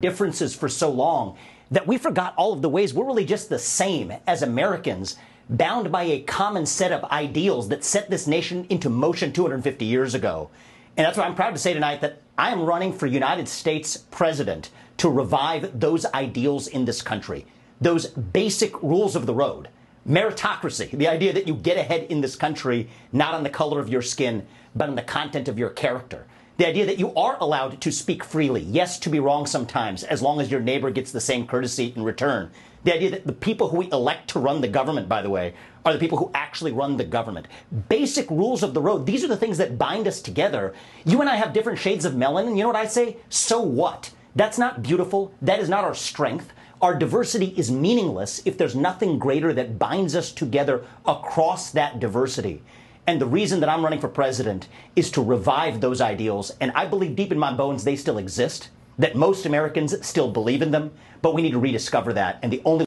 differences for so long that we forgot all of the ways we're really just the same as Americans, bound by a common set of ideals that set this nation into motion 250 years ago. And that's why I'm proud to say tonight that I am running for United States president to revive those ideals in this country, those basic rules of the road. Meritocracy, the idea that you get ahead in this country not on the color of your skin, but on the content of your character. The idea that you are allowed to speak freely, yes, to be wrong sometimes, as long as your neighbor gets the same courtesy in return. The idea that the people who we elect to run the government, by the way, are the people who actually run the government. Basic rules of the road. These are the things that bind us together. You and I have different shades of melanin. And you know what I say? So what? That's not beautiful. That is not our strength. Our diversity is meaningless if there's nothing greater that binds us together across that diversity. And the reason that I'm running for president is to revive those ideals. And I believe deep in my bones they still exist, that most Americans still believe in them, but we need to rediscover that. And the only